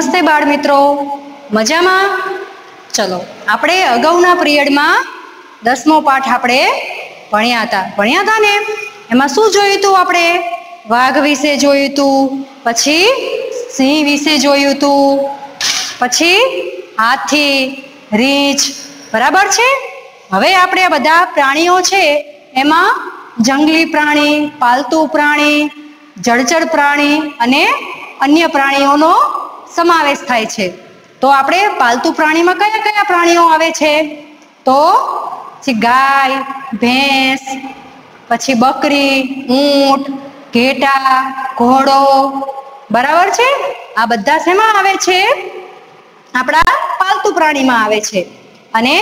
નમસ્તે બાળ મિત્રો મજામાં? ચલો, આપણે અગાઉના પિરિયડમાં દસમો પાઠ આપણે ભણ્યા હતા. ભણ્યા હતા ને? એમાં શું જોયું હતું આપણે? વાઘ વિશે જોયું હતું, પછી સિંહ વિશે જોયું હતું, પછી હાથી, રીંછ, બરાબર છે? હવે આપણે આ બધા પ્રાણીઓ છે, એમાં જંગલી પ્રાણી, પાલતુ પ્રાણી, જળચર પ્રાણી અને અન્ય પ્રાણીઓનો સમાવેશ થાય છે. તો આપણે પાલતુ પ્રાણીમાં કયા કયા પ્રાણીઓ આવે છે? તો ગાય, ભેંસ, પછી બકરી, ઊંટ, ઘેટા, ઘોડો, બરાબર છે? આ બધા શેમાં આવે છે? આપણા પાલતુ પ્રાણીમાં આવે છે. અને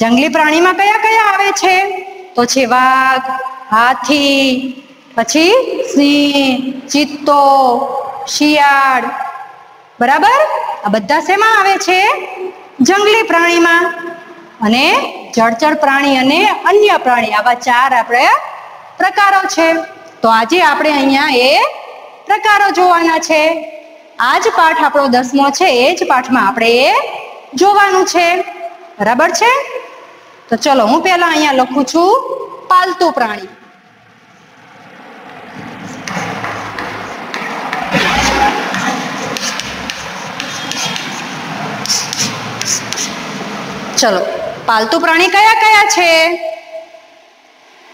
જંગલી પ્રાણીમાં કયા કયા આવે છે? તો છે વાઘ, હાથી, પછી સિંહ, ચિત્તો, શિયાળ બરાબર? આ બધા શેમાં આવે છે? જંગલી પ્રાણીમાં. અને જળચર પ્રાણી અને અન્ય પ્રાણી. આવા ચાર આપણે પ્રકારો છે. તો આજે આપણે અહીંયા એ પ્રકારો જોવાના છે. આ જ પાઠ આપણો દસમો છે. એ જ પાઠમાં આપણે એ જોવાનું છે. બરાબર છે? તો ચલો હું પહેલા અહીંયા લખું છું, પાલતુ પ્રાણી. ચલો, પાલતુ પ્રાણી કયા કયા છે?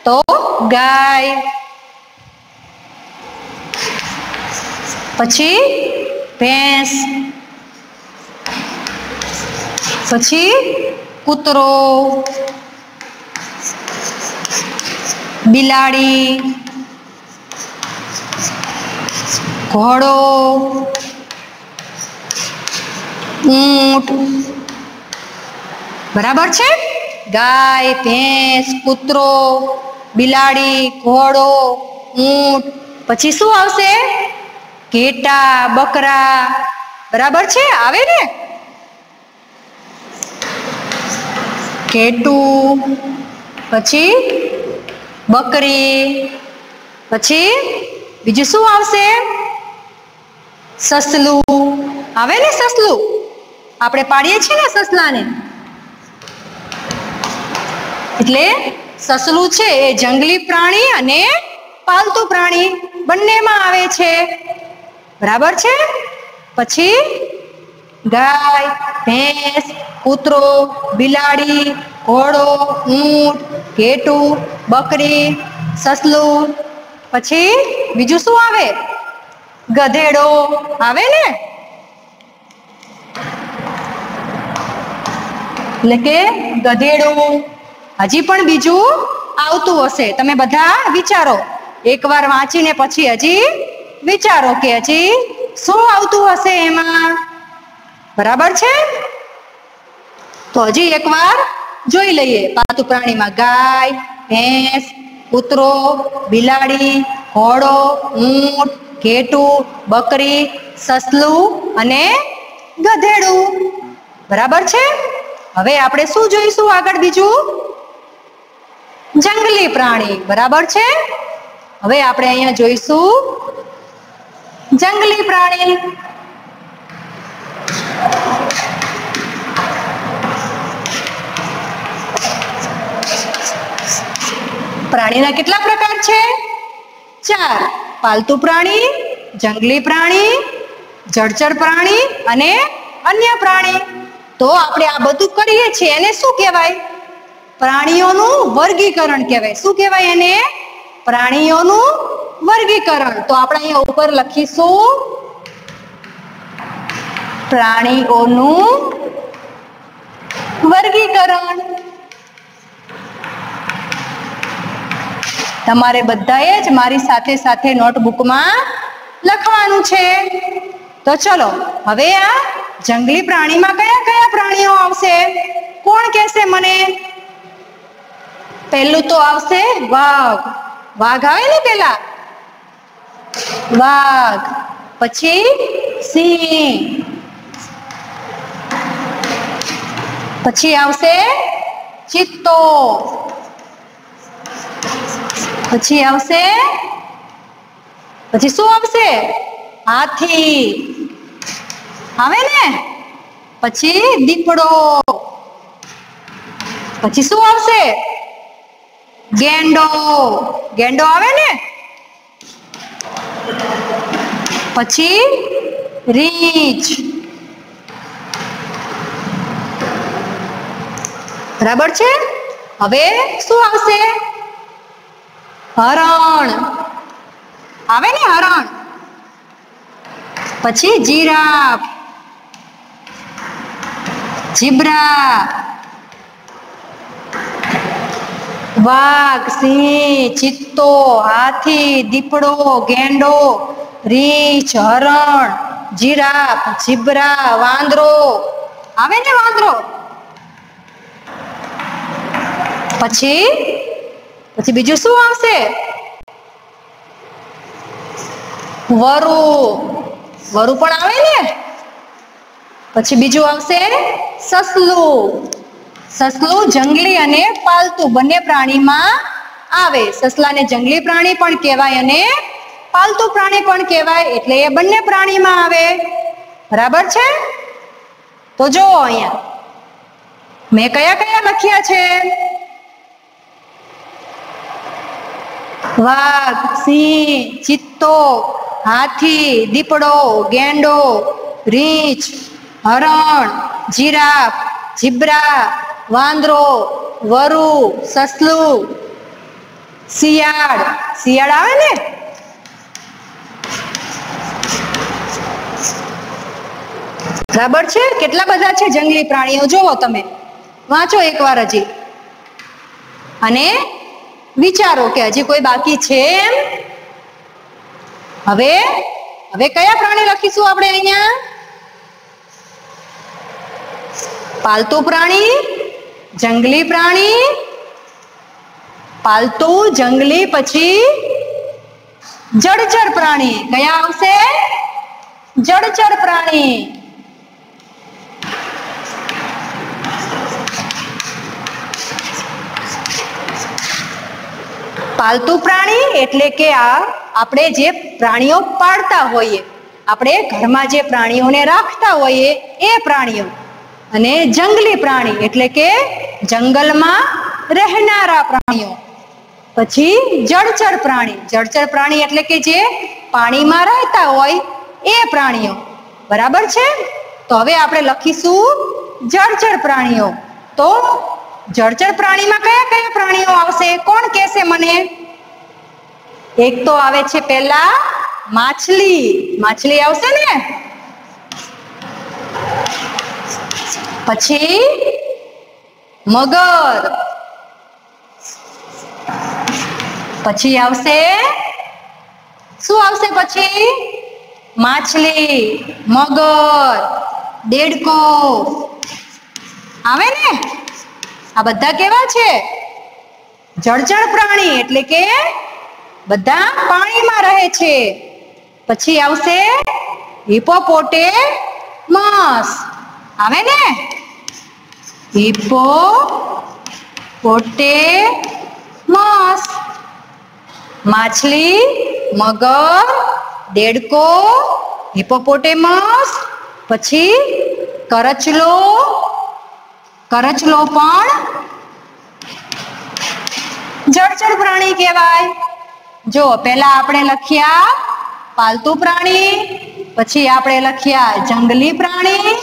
તો ગાય. પછી ભેંસ. પછી કૂતરો. બિલાડી. ઘોડો. ઊંટ. બરાબર છે? ગાય, ભેંસ, કૂતરો, બિલાડી, ઘોડો, ઊંટ, પછી શું આવશે? ઘેટા, બકરા, બરાબર છે? આવે ને? ઘેટું, પછી બકરી, પછી બીજું શું આવશે? સસલું. આવે ને સસલું? આપણે પાડીએ છીએ ને સસલાને? એટલે સસલું છે એ જંગલી પ્રાણી અને પાલતુ પ્રાણી. બંનેમાં આવે છે. બરાબર છે? પછી ગાય, ભેંસ, કૂતરો, બિલાડી, ઘોડો, ઊંટ, ઘેટું, બકરી, સસલું. પછી બીજું શું આવે? ગધેડો. આવે ને? એટલે કે ગધેડું. હજી પણ બીજું આવતું હશે. તમે બધા વિચારો. એકવાર વાંચીને પછી હજી વિચારો કે હજી શું આવતું હશે એમાં? બરાબર છે? તો હજી એકવાર જોઈ લઈએ. પાલતુ પ્રાણીમાં ગાય, ભેંસ, કૂતરો, બિલાડી, ઘોડો, ઊંટ, ઘેટું, બકરી, સસલું અને ગધેડું. બરાબર છે? હવે આપણે શું જોઈશું આગળ બીજું? જંગલી પ્રાણી, બરાબર છે? હવે આપણે અહીંયા જોઈશું. જંગલી પ્રાણી. પ્રાણીના કેટલા પ્રકાર છે? ચાર. પાલતુ પ્રાણી, જંગલી પ્રાણી, જળચર પ્રાણી અને અન્ય પ્રાણી. તો આપણે આ બધું કરીએ છીએ. એને શું કહેવાય? પ્રાણીઓનું વર્ગીકરણ કહેવાય. શું કહેવાય એને? પ્રાણીઓનું વર્ગીકરણ. તો આપણે અહીંયા ઉપર લખીશું. પ્રાણીઓનું વર્ગીકરણ. તમારે બધાએ જ મારી સાથે સાથે નોટબુકમાં લખવાનું છે. તો ચલો, હવે આ જંગલી પ્રાણીમાં કયા કયા પ્રાણીઓ આવશે? કોણ કહેશે મને? પહેલું તો આવશે વાઘ. વાઘ આવે ને પેલા? વાઘ. પછી સિંહ. પછી આવશે ચિત્તો. પછી આવશે, પછી શું આવશે? હાથી. આવે ને? પછી દીપડો. પછી શું આવશે? ગેંડો. ગેંડો આવે ને? પછી રીંછ. બરાબર છે? હવે શું આવશે? હરણ. આવે ને હરણ? પછી જીરાફ. જીબ્રા. વાઘ, સિંહ, ચિત્તો, હાથી, દીપડો, ગેંડો, રીંછ, હરણ, જીરાફ જીબ્રા વાંદરો. આવે ને વાંદરો? પછી? પછી બીજું શું આવશે? વરુ. વરુ પણ આવે ને? પછી બીજું આવશે સસલું. સસલું, જંગલી અને પાલતુ બંને પ્રાણીમાં આવે. સસલાને જંગલી પ્રાણી પણ કહેવાય અને પાલતુ પ્રાણી પણ કહેવાય એટલે એ બંને પ્રાણીમાં આવે. બરાબર છે? તો જો અહીંયા. મેં કયા કયા લખ્યા છે? વાઘ, સિંહ, ચિત્તો, હાથી, દીપડો, ગેંડો, રીંછ, હરણ, જીરાફ, જીબ્રા વાંદરો, વરુ, સસલું, શિયાળ. શિયાળ આવે ને? બરાબર છે? કેટલા બધા છે જંગલી પ્રાણીઓ? જોવો તમે. વાંચો એકવાર હજી. અને વિચારો કે હજી કોઈ બાકી છે એમ? હવે હવે કયા પ્રાણી લખીશું આપણે અહીંયા? પાલતુ પ્રાણી જંગલી પ્રાણી પાલતુ જંગલી પછી જળચર પ્રાણી કયા આવશે જળચર પ્રાણી પાલતુ પ્રાણી એટલે કે આ આપણે જે પ્રાણીઓ પાળતા હોઈએ, આપણે ઘરમાં જે પ્રાણીઓને રાખતા હોઈએ, એ પ્રાણીઓ. અને જંગલી પ્રાણી, એટલે કે જંગલમાં રહેનારા પ્રાણીઓ. પછી જળચર પ્રાણી. જળચર પ્રાણી એટલે કે જે પાણીમાં રહેતા હોય એ પ્રાણીઓ. બરાબર છે? તો હવે આપણે લખીશું જળચર પ્રાણીઓ. તો જળચર પ્રાણીમાં કયા કયા પ્રાણીઓ આવશે? કોણ કહેશે મને? એક તો આવે છે પેલા માછલી. માછલી આવશે ને? પછી મગર. પછી આવશે, શું આવશે પછી? માછલી, મગર, દેડકો. આવે ને? આ બધા કેવા છે? જળચર પ્રાણી એટલે કે બધા પાણીમાં રહે છે. પછી આવશે હિપોપોટે મસ આવે ને? હિપો પોટે મસ, માછલી, મગર, દેડકો હિપોપોટેમસ પછી કરચલો કરચલો પણ જળચર પ્રાણી કહેવાય. જો, પહેલા આપણે લખ્યા પાલતુ પ્રાણી, પછી આપણે લખ્યા જંગલી પ્રાણી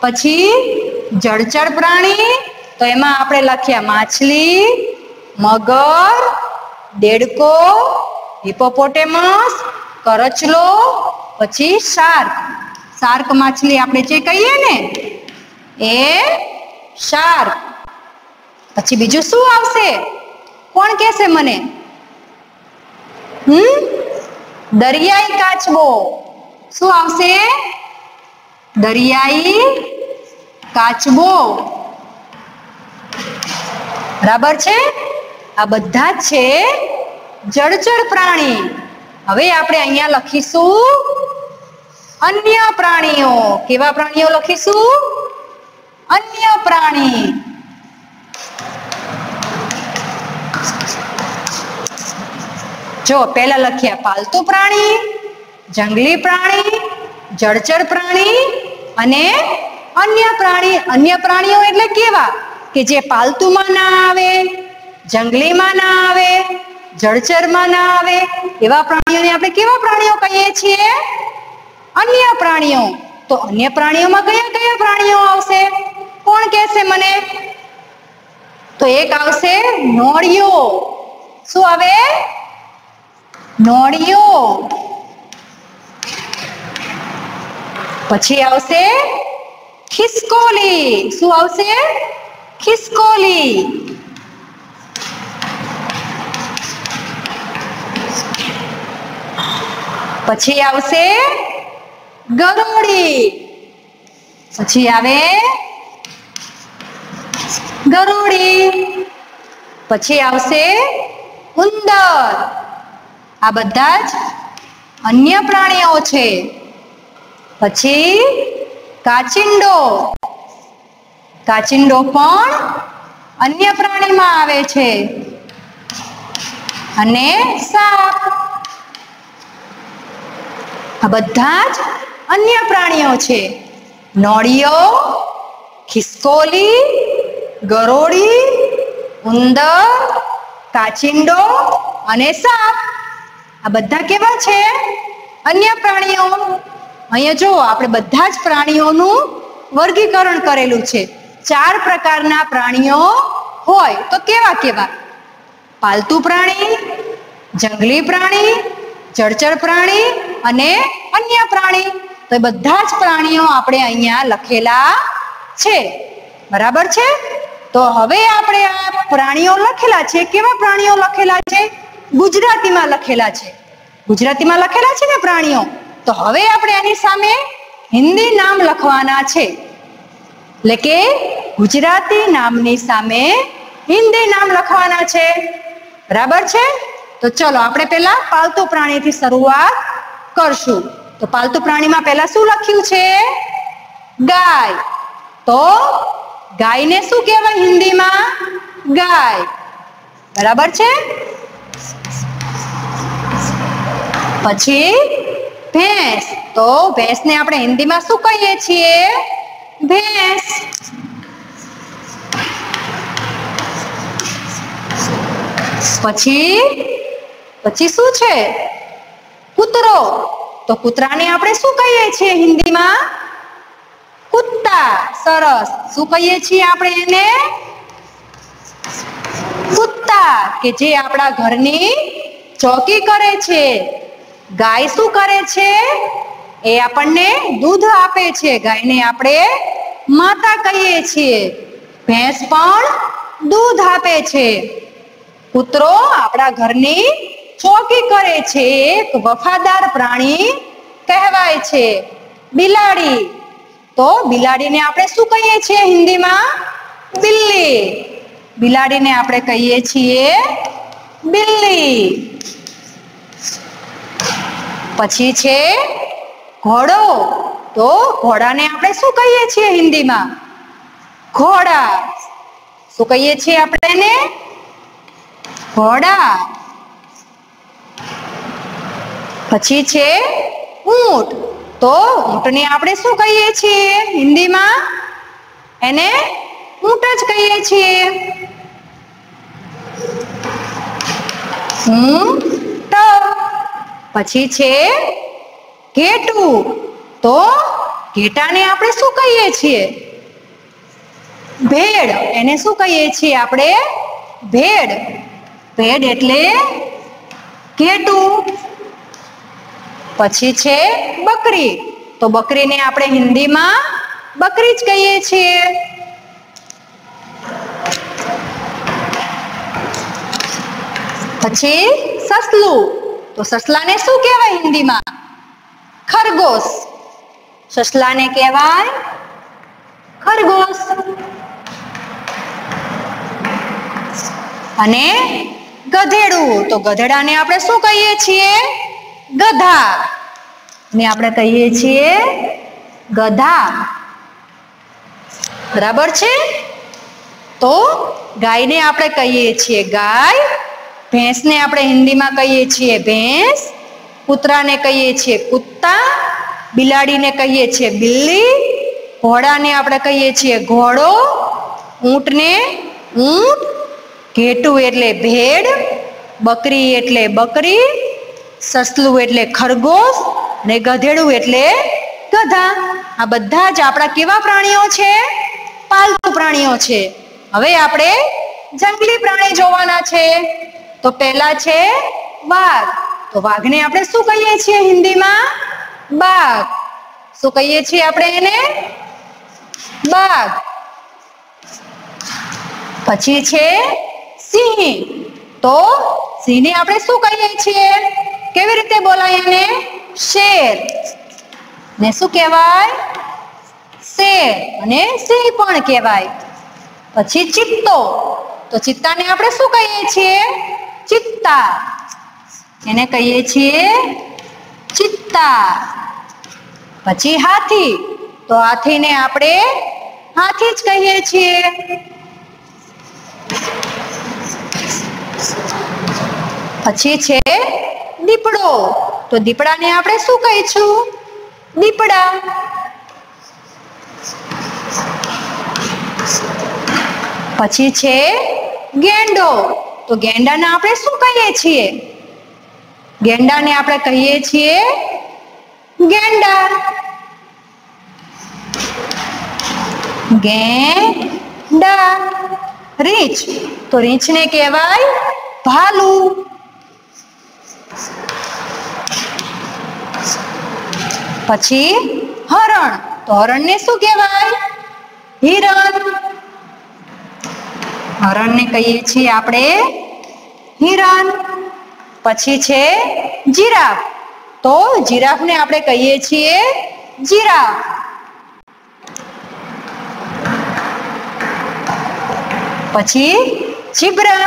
પછી જળચર પ્રાણી, તો એમાં આપણે લખ્યા માછલી, મગર, દેડકો હિપોપોટેમસ કરચલો, પછી શાર્ક. શાર્ક માછલી આપણે જે કહીએ ને, એ શાર્ક. પછી બીજું શું આવશે? કોણ કહેશે મને? હમ? દરિયાઈ કાચબો. શું આવશે? દરિયાઈ કાચબો. બરાબર છે? આ બધા છે જળચર પ્રાણી. હવે આપણે અહીંયા લખીશું અન્ય પ્રાણીઓ. કેવા પ્રાણીઓ લખીશું? અન્ય પ્રાણી. જો પહેલા લખ્યા પાલતુ પ્રાણી, જંગલી પ્રાણી જળચર પ્રાણી અને અન્ય પ્રાણી. અન્ય પ્રાણીઓ એટલે કેવા? કે જે પાલતુમાં ના આવે, જંગલીમાં ના આવે, જળચરમાં ના આવે. એવા પ્રાણીઓને આપણે કેવા પ્રાણીઓ કહીએ છીએ? અન્ય પ્રાણીઓ. તો અન્ય પ્રાણીઓમાં કયા કયા પ્રાણીઓ આવશે? કોણ કહેશે મને? તો એક આવશે નોળિયો. શું આવે? નોળિયો. પછી આવશે ખિસકોલી. શું આવશે? ખિસકોલી. પછી આવશે ગરોળી. પછી આવે ગરોળી. પછી આવશે ઉંદર. આ બધા જ અન્ય પ્રાણીઓ છે. પછી કાચિંડો. કાચિંડો પણ અન્ય પ્રાણીમાં આવે છે. અને સાપ. આ બધા જ અન્ય પ્રાણીઓ છે. નોળિયો ખિસકોલી, ગરોળી, ઉંદર, કાચિંડો અને સાપ. આ બધા કેવા છે? અન્ય પ્રાણીઓ. અહીંયા જો, આપણે બધા જ પ્રાણીઓનું વર્ગીકરણ કરેલું છે. ચાર પ્રકારના પ્રાણીઓ હોય, તો કેવા કેવા? પાલતુ પ્રાણી, જંગલી પ્રાણી, જળચર પ્રાણી અને અન્ય પ્રાણી. તો એ બધા જ પ્રાણીઓ આપણે અહીંયા લખેલા છે. બરાબર છે? તો હવે આપણે આ પ્રાણીઓ લખેલા છે. કેવા પ્રાણીઓ લખેલા છે? ગુજરાતીમાં લખેલા છે. ગુજરાતીમાં લખેલા છે ને પ્રાણીઓ? તો હવે આપણે આની સામે હિન્દી નામ લખવાના છે. એટલે કે ગુજરાતી નામની સામે હિન્દી નામ લખવાના છે. બરાબર છે? તો ચલો આપણે પહેલા પાલતુ પ્રાણીથી શરૂઆત કરશું. તો પાલતુ પ્રાણીમાં પહેલા શું લખ્યું છે? ગાય. તો ગાયને શું કહેવાય હિન્દીમાં? ગાય. બરાબર છે? પછી ભેંસ. તો ભેંસને આપણે હિન્દીમાં શું કહીએ છીએ? ભેંસ. પછી? પછી શું છે? કૂતરો. તો કૂતરાને આપણે શું કહીએ છીએ હિન્દીમાં? કુત્તા. સરસ. શું કહીએ છીએ આપણે એને? કુત્તા, કે જે આપણા ઘરની ચોકી કરે છે. ગાય શું કરે છે? એ આપણને દૂધ આપે છે. ગાયને આપણે માતા કહીએ છીએ. ભેંસ પણ દૂધ આપે છે. કૂતરો આપણા ઘરની ચોકી કરે છે. એક વફાદાર પ્રાણી કહેવાય છે. બિલાડી. તો બિલાડીને આપણે શું કહીએ છીએ હિન્દીમાં? બિલ્લી. બિલાડીને આપણે કહીએ છીએ બિલ્લી. પછી છે ઘોડો. તો ઘોડાને આપણે શું કહીએ છીએ હિન્દીમાં? ઘોડા. શું કહીએ છીએ આપણે એને? ઘોડા. પછી છે ઊંટ. તો ઊંટને આપણે શું કહીએ છીએ હિન્દીમાં? એને ઊંટ જ કહીએ છીએ. ઊંટ. પછી છે ઘેટું. તો ઘેટાને આપણે શું કહીએ છીએ? ભેડ. એને શું કહીએ છીએ આપણે? ભેડ. ભેડ એટલે ઘેટું. પછી છે બકરી. તો બકરીને આપણે હિન્દીમાં બકરી જ કહીએ છીએ. પછી સસલું. તો સસલાને શું કહેવાય હિન્દીમાં? ખરગોશ. સસલાને કહેવાય ખરગોશ. અને ગધેડું. તો ગધેડાને આપણે શું કહીએ છીએ? ગધા. ને આપણે કહીએ છીએ ગધા. બરાબર છે? તો ગાયને આપણે કહીએ છીએ ગાય ભેંસને આપણે હિન્દીમાં કહીએ છીએ ભેંસ, કૂતરાને કહીએ છીએ કૂતરા બિલાડીને કહીએ છીએ બિલ્લી, ઘોડાને આપણે કહીએ છીએ ઘોડો, ઊંટને ઊંટ, ઘેટું એટલે ભેડ, બકરી એટલે બકરી, સસલું એટલે ખરગોશ અને ગધેડું એટલે ગધા. આ બધા જ આપણા કેવા પ્રાણીઓ છે? પાલતુ પ્રાણીઓ છે. હવે આપણે જંગલી પ્રાણી જોવાના છે. તો પહેલા છે વાઘ તો વાઘને આપણે શું કહીએ છીએ હિન્દીમાં? બાઘ. શું કહીએ છીએ આપણે એને? બાઘ. પછી છે સિંહ. તો સિંહને આપણે શું કહીએ છીએ? કેવી રીતે બોલાય એને? શેર. ને શું કહેવાય? શેર. અને સિંહ પણ કહેવાય. પછી ચિત્તો. તો ચિત્તાને આપણે શું કહીએ છીએ? ચિત્તા. એને કહીએ છીએ ચિત્તા. પછી હાથી. તો હાથીને આપણે હાથી જ કહીએ છીએ. પછી છે દીપડો. તો દીપડાને આપણે શું કહીશું? દીપડા. પછી છે ગેંડો. તો ગેંડાને આપણે શું કહીએ છીએ? ગેંડાને આપણે કહીએ છીએ ગેંડા. ગેંડા. રીંછ. તો રીંછને કહેવાય ભાલુ. પછી હરણ. તો હરણને શું કહેવાય? હિરણ. હરણને કહીએ છીએ આપણે હિરણ, પછી છે જીરાફ. તો જીરાફને આપણે કહીએ છીએ જીરાફ. પછી જીબ્રા.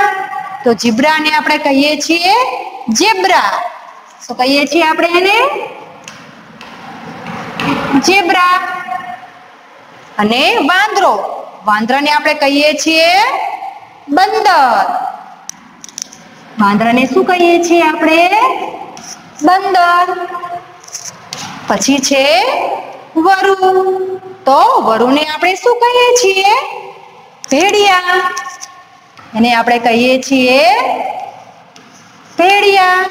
તો જીબ્રાને આપણે કહીએ છીએ જેબ્રા શું કહીએ છીએ આપણે એને જેબ્રા અને વાંદરો. વાંદરાને આપણે કહીએ છીએ બંદર. વાંદરાને શું કહીએ છીએ આપણે? બંદર. પછી છે વરુ. તો વરુને આપણે શું કહીએ છીએ? ભેડિયા. એને આપણે કહીએ છીએ ભેડિયા.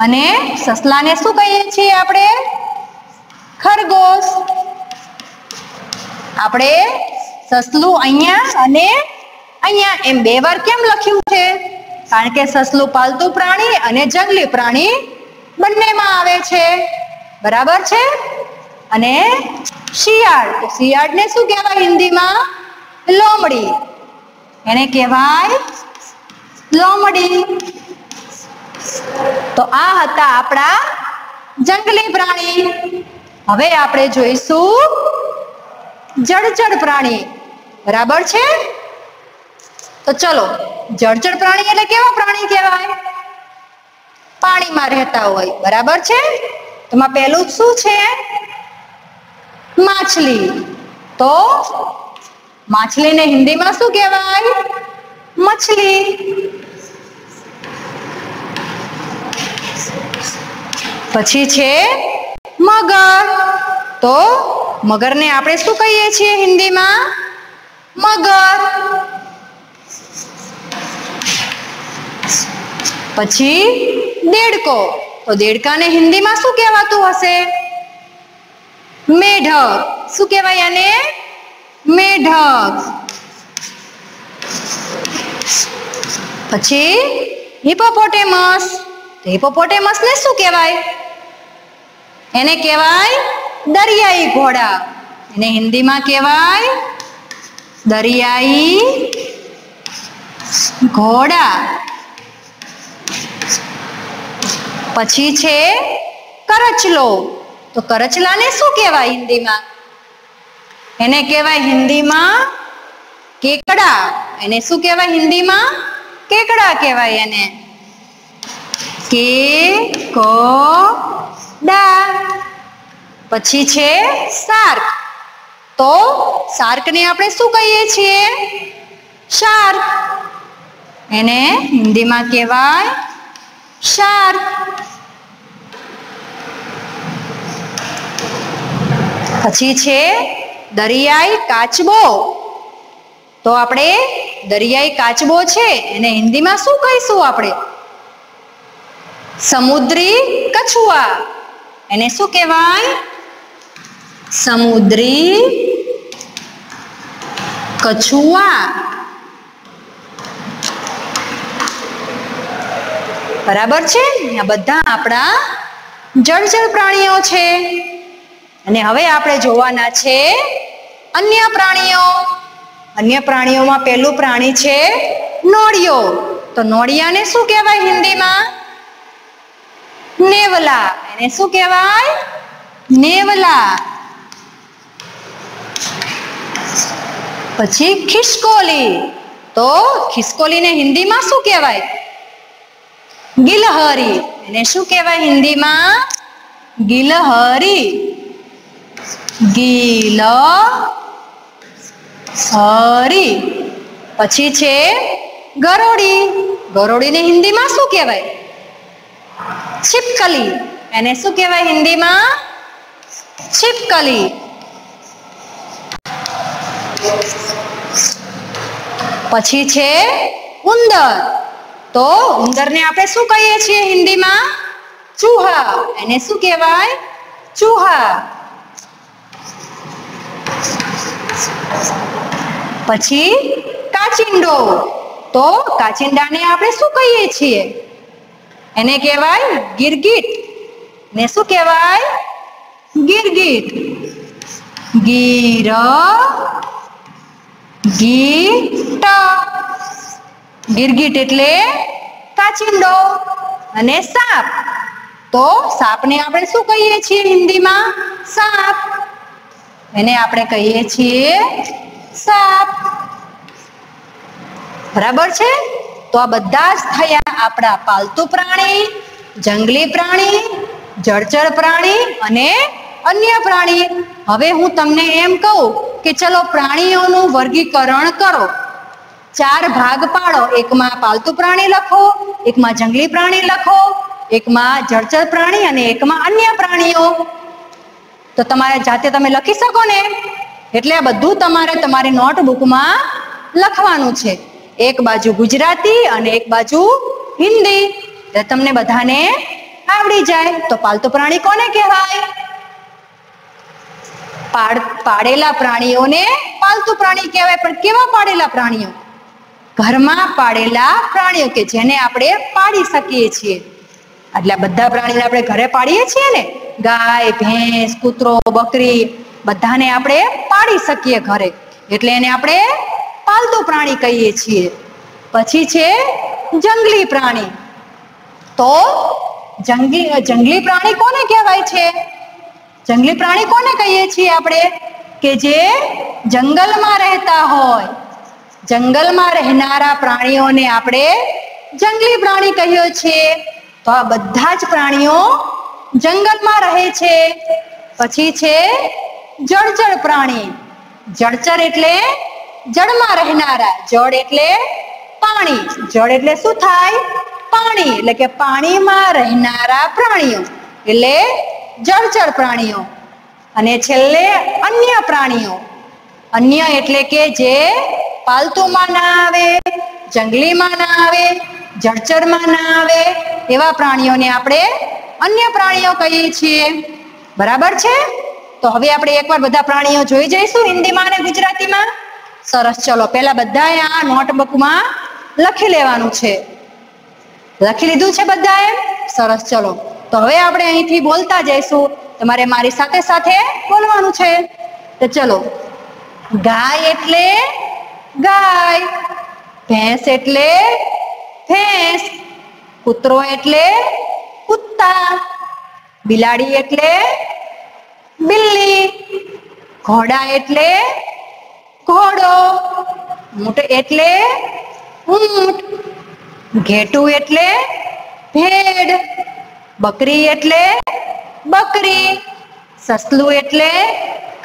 અને સસલાને શું કહીએ છીએ આપણે? ખરગોશ. આપણે સસલું અહીંયા અને અહીંયા એમ બે વાર કેમ લખ્યું છે? કારણ કે સસલું પાલતુ પ્રાણી અને જંગલી પ્રાણી બંનેમાં આવે છે. બરાબર છે? અને શિયાળ શિયાળને શું કહેવાય હિન્દીમાં? લોમડી. એને કહેવાય લોમડી. તો આ હતા આપણા જંગલી પ્રાણી. હવે આપણે જોઈશું જળચર પ્રાણી. બરાબર છે? તો ચલો, જળચર પ્રાણી એટલે કેવા પ્રાણી કહેવાય? પાણીમાં રહેતા હોય, બરાબર છે? એમાં પહેલું શું છે? માછલી. તો માછલીને હિન્દીમાં શું કહેવાય? મછલી. પછી છે મગર. તો મગરને આપણે શું કહીએ છીએ હિન્દીમાં? મગર. પછી દેડકો. તો દેડકાને હિન્દીમાં શું કહેવાતું હશે? મેઢક. શું કહેવાય આને? મેઢક. પછી હિપોપોટેમસ હિપોપોટેમસ ને શું કહેવાય? એને કહેવાય દરિયાઈ ઘોડા. એને હિન્દીમાં કહેવાય દરિયાઈ ઘોડા. પછી છે કરચલો. તો કરચલાને શું કહેવાય હિન્દીમાં? એને કહેવાય હિન્દીમાં કેકડા. એને શું કહેવાય હિન્દીમાં? કેકડા કહેવાય એને. કે ક ડા પછી છે શાર્ક. તો શાર્કને આપણે શું કહીએ છીએ? શાર્ક. એને હિન્દીમાં કહેવાય શાર્ક પછી છે દરિયાઈ કાચબો. તો આપણે દરિયાઈ કાચબો છે, એને હિન્દીમાં શું કહીશું આપણે? સમુદ્રી કછુઆ. એને શું કહેવાય? સમુદ્રી કછુઆ. બરાબર છે? બધા આપણા જળચર પ્રાણીઓ છે. અને હવે આપણે જોવાના છે અન્ય પ્રાણીઓ. અન્ય પ્રાણીઓમાં પહેલું પ્રાણી છે નોળિયો. તો નોળિયાને શું કહેવાય હિન્દીમાં? નેવલા. એને શું કહેવાય? નેવલા. પછી ખિસકોલી. તો ખિસકોલીને હિન્દીમાં શું કહેવાય? ગિલહરી. એને શું કહેવાય હિન્દીમાં? ગિલહરી. ગિલ હરી પછી છે ગરોડી ગરોડીને હિન્દીમાં શું કહેવાય? છીપકલી. એને શું કહેવાય હિન્દીમાં? છીપકલી. પછી છે ઉંદર. તો ઉંદરને આપણે શું કહીએ છીએ હિન્દીમાં? ચૂહા. એને શું કહેવાય? ચૂહા. પછી કાચિંડો. તો કાચિંડાને આપણે શું કહીએ છીએ? એને કહેવાય ગિરગીટ. ને શું કહેવાય? ગિરગીટ. ગીર, ગીટ. ગિરગીટ એટલે કાચિંડો અને સાપ. તો સાપને આપણે શું કહીએ છીએ હિન્દીમાં? સાપ. એને આપણે કહીએ છીએ સાપ. બરાબર છે? તો આ બધા જ થયા આપણા પાલતુ પ્રાણી, જંગલી પ્રાણી, જળચર પ્રાણી અને અન્ય પ્રાણી. હવે હું તમને એમ કહું કે ચલો પ્રાણીઓનું વર્ગીકરણ કરો. ચાર ભાગ પાડો. એકમાં પાલતુ પ્રાણી લખો, એકમાં જંગલી પ્રાણી લખો, એકમાં જળચર પ્રાણી અને એકમાં અન્ય પ્રાણીઓ. તો તમારે જાતે તમે લખી શકો ને? એટલે આ બધું તમારે તમારી નોટબુકમાં લખવાનું છે. એક બાજુ ગુજરાતી અને એક બાજુ હિન્દી. તમને બધાને આવડી જાય. તો પાલતુ પ્રાણી કોને કહેવાય? પાડ, પાડેલા પ્રાણીઓને પાલતુ પ્રાણી કહેવાય. પણ કેવા પાડેલા પ્રાણીઓ? ઘરમાં પાડેલા પ્રાણીઓ કે જેને આપણે પાડી શકીએ છીએ. એટલે બધા પ્રાણીને આપણે ઘરે પાડીએ છીએ ને? ગાય, ભેંસ, કૂતરો, બકરી, બધાને આપણે પાડી શકીએ ઘરે. એટલે એને આપણે પાલતુ પ્રાણી કહીએ છીએ. પછી છે જંગલી પ્રાણી. તો જંગલી જંગલી પ્રાણી કોને કહેવાય છે? જંગલી પ્રાણી કોને કહીએ છીએ આપણે? કે જે જંગલમાં રહેતા હોય. જંગલમાં રહેનારા પ્રાણીઓને આપણે જંગલી પ્રાણી કહીએ છીએ. તો આ બધા જ પ્રાણીઓ જંગલમાં રહે છે. પછી છે જળચર પ્રાણી. જળચર એટલે જળમાં રહેનારા. જળ એટલે પાણી. જળ એટલે શું થાય? પાણી. એટલે કે પાણીમાં રહેનારા પ્રાણીઓ. એટલે જળચર પ્રાણીઓ. અને છેલ્લે અન્ય પ્રાણીઓ. અન્ય એટલે કે જે પાલતુમાં ના આવે, જંગલીમાં ના આવે, જળચરમાં ના આવે, એવા પ્રાણીઓને આપણે અન્ય પ્રાણીઓ કહીએ છીએ. બરાબર છે? તો હવે આપણે એકવાર બધા પ્રાણીઓ જોઈ જઈશું હિન્દીમાં અને ગુજરાતીમાં. સરસ, ચલો, પહેલા બધાએ આ નોટબુકમાં લખી લેવાનું છે. લખી લીધું છે બધાએ? સરસ, ચલો. તો હવે આપણે અહીંથી બોલતા જઈશું. તમારે મારી સાથે સાથે બોલવાનું છે. તો ચલો. ગાય એટલે ગાય. ભેંસ એટલે ભેંસ. કૂતરો એટલે કુત્તા બિલાડી એટલે બિલ્લી. ઘોડા એટલે ઘોડો. ઊંટ એટલે ઊંટ. ઘેટું એટલે ભેડ. બકરી એટલે બકરી. સસલું એટલે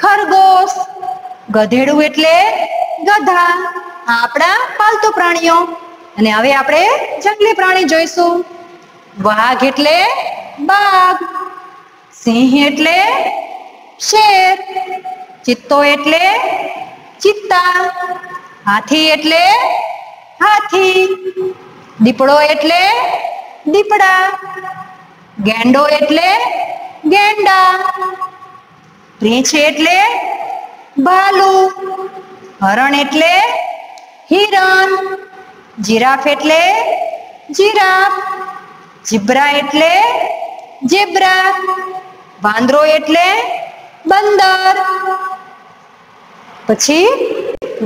ખરગોશ. ગધેડું એટલે ગધા, આપણા પાલતુ પ્રાણીઓ. અને હવે આપણે જંગલી પ્રાણી જોઈશું. વાઘ એટલે બાઘ, સિંહ એટલે શેર, ચિત્તો એટલે ચિત્તા, હાથી એટલે હાથી, દીપડો એટલે દીપડા, ગેંડો એટલે ગેંડા રીંછ એટલે ભાલુ. હરણ એટલે હિરણ, જીરાફ એટલે જીરાફ, જીબ્રા એટલે જેબ્રા, વાંદરો એટલે બંદર, પછી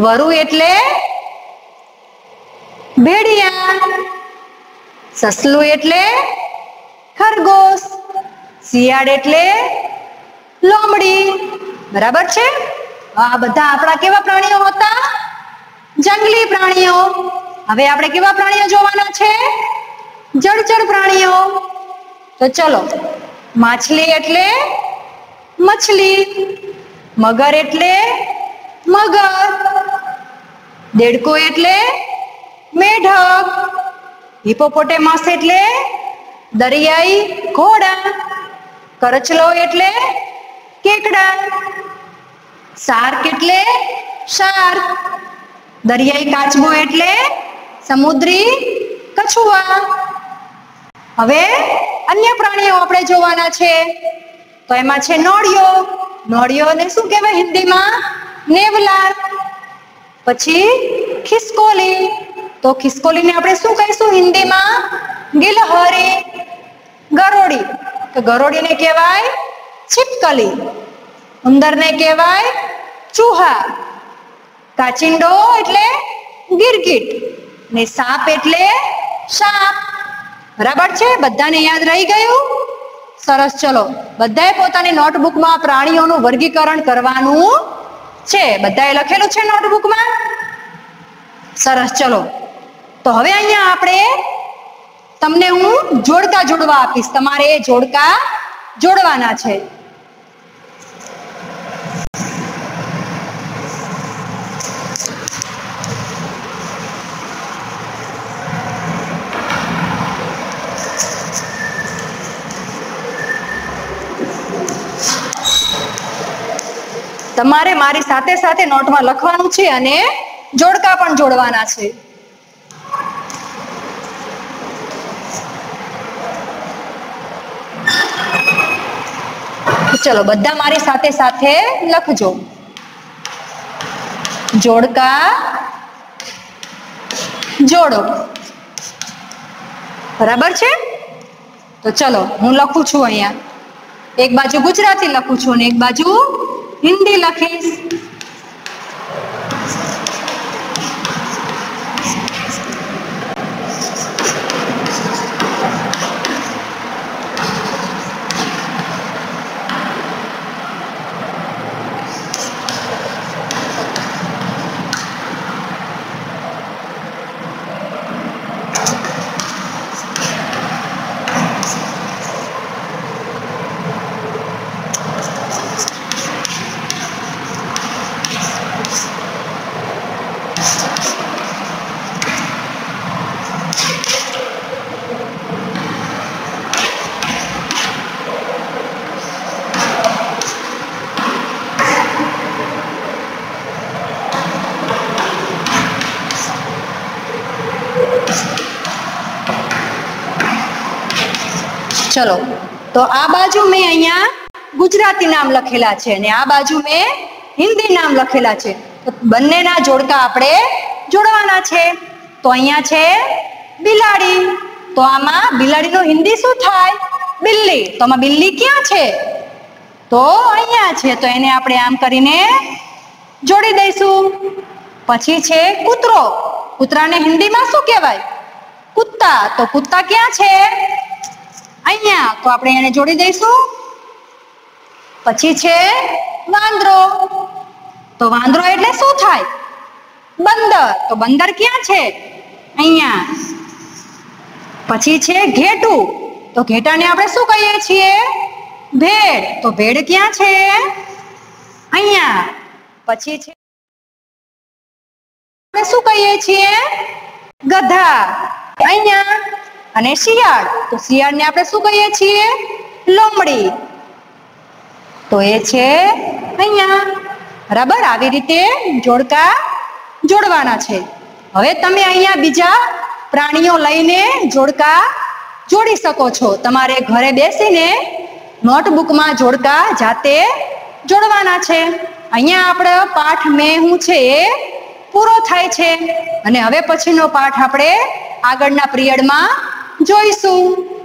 વરુ એટલે ભેડિયા સસલું એટલે ખરગોશ, શિયાળ એટલે લોમડી, બરાબર છે? આ બધા આપણા કેવા પ્રાણીઓ હતા? જંગલી પ્રાણીઓ. હવે આપણે કેવા પ્રાણીઓ જોવાના છે? જળચર પ્રાણીઓ. તો ચલો, માછલી એટલે મછલી, મગર એટલે મગર, દેડકો એટલે મેઢક હિપોપોટેમસ એટલે દરિયાઈ ઘોડા, કરચલો એટલે કેકડા. શાર્ક એટલે શાર્ક. દરિયાઈ કાચબો એટલે સમુદ્રી કછુઆ. હવે અન્ય પ્રાણીઓ આપણે જોવાના છે. તો એમાં છે નોળિયો. નોળિયોને શું કહેવાય હિન્દીમાં? નેવલાર. પછી ખિસકોલી. તો ખિસકોલીને આપણે શું કહીશું? હિન્દીમાં ગિલહરી. ગરોડી તો ગરોડીને કહેવાય છીપકલી. ઉંદરને કહેવાય ચૂહા. કાચિંડો એટલે ગિરગીટ ને સાપ એટલે સાપ. બરાબર છે? બધાને યાદ રહી ગયું? સરસ, ચલો. બધાએ પોતાની નોટબુકમાં પ્રાણીઓનું વર્ગીકરણ કરવાનું છે. બધાએ લખેલું છે નોટબુકમાં? સરસ, ચલો. તો હવે અહીંયા આપણે તમને હું જોડકા જોડવા આપીશ. તમારે જોડકા જોડવાના છે. તમારે મારી સાથે સાથે નોટમાં લખવાનું છે અને જોડકા પણ જોડવાના છે. ચલો, બધા મારી સાથે સાથે લખજો. જોડકા જોડો. બરાબર છે? તો ચલો, હું લખું છું અહીંયા. એક બાજુ ગુજરાતી લખું છું અને એક બાજુ હિન્દી લખીશ. ચલો. તો આ બાજુ મેં અહીંયા ગુજરાતી નામ લખેલા છે અને આ બાજુ મેં હિન્દી નામ લખેલા છે. તો બંનેના જોડકા આપણે જોડવાના છે. તો અહીંયા છે બિલાડી. તો આમાં બિલાડીનું હિન્દી શું થાય? બિલ્લી. તો આમાં બિલ્લી ક્યાં છે? તો અહીંયા છે. તો એને આપણે આમ કરીને જોડી દઈશું. પછી છે કૂતરો. કૂતરાને હિન્દીમાં શું કહેવાય? કુત્તા તો કુત્તા ક્યાં છે? અહીંયા, તો આપણે એને જોડી દઈશું. પછી છે વાંદરો. તો વાંદરો એટલે શું થાય? બંદર. તો બંદર ક્યાં છે? અહીંયા. પછી છે ઘેટું. તો ઘેટાને આપણે શું કહીએ છીએ? ભેડ. તો ભેડ ક્યાં છે? અહીંયા. પછી છે આપણે શું કહીએ છીએ? ગધા. અહીંયા. અને શિયાળ. તો શિયાળને આપણે શું કહીએ છીએ? લોમડી. તો એ છે અહીંયા. બરાબર? આવી રીતે જોડકા જોડવાના છે. હવે તમે અહીંયા બીજા પ્રાણીઓ લઈને જોડકા જોડી શકો છો. તમારે ઘરે બેસીને નોટબુકમાં જોડકા જાતે જોડવાના છે. અહીંયા આપણે પાઠ મેં હું છે એ પૂરો થાય છે. અને હવે પછીનો પાઠ આપણે આગળના પિરિયડમાં જોઈશું